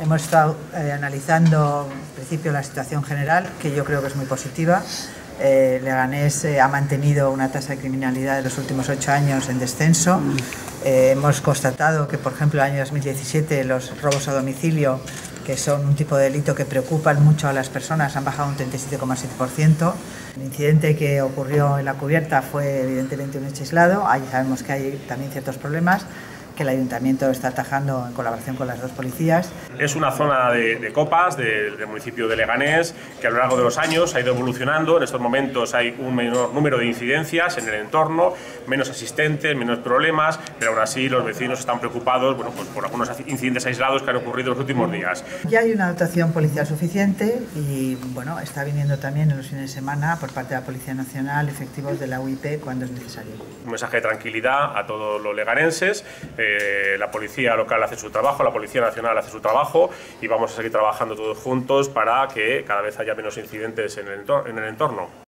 Hemos estado eh, analizando en principio la situación general, que yo creo que es muy positiva. Eh, Leganés eh, ha mantenido una tasa de criminalidad en los últimos ocho años en descenso. Eh, hemos constatado que, por ejemplo, en el año 2017 los robos a domicilio, que son un tipo de delito que preocupan mucho a las personas, han bajado un 37,7%. El incidente que ocurrió en la cubierta fue evidentemente un hecho aislado. Ahí sabemos que hay también ciertos problemas que el ayuntamiento está atajando en colaboración con las dos policías. Es una zona de, de copas de, del municipio de Leganés que a lo largo de los años ha ido evolucionando. En estos momentos hay un menor número de incidencias en el entorno, menos asistentes, menos problemas, pero aún así los vecinos están preocupados bueno, pues por algunos incidentes aislados que han ocurrido en los últimos días. Ya hay una dotación policial suficiente y bueno, está viniendo también en los fines de semana por parte de la Policía Nacional efectivos de la UIP cuando es necesario. Un mensaje de tranquilidad a todos los leganenses. Eh, la policía local hace su trabajo, la policía nacional hace su trabajo y vamos a seguir trabajando todos juntos para que cada vez haya menos incidentes en el entorno.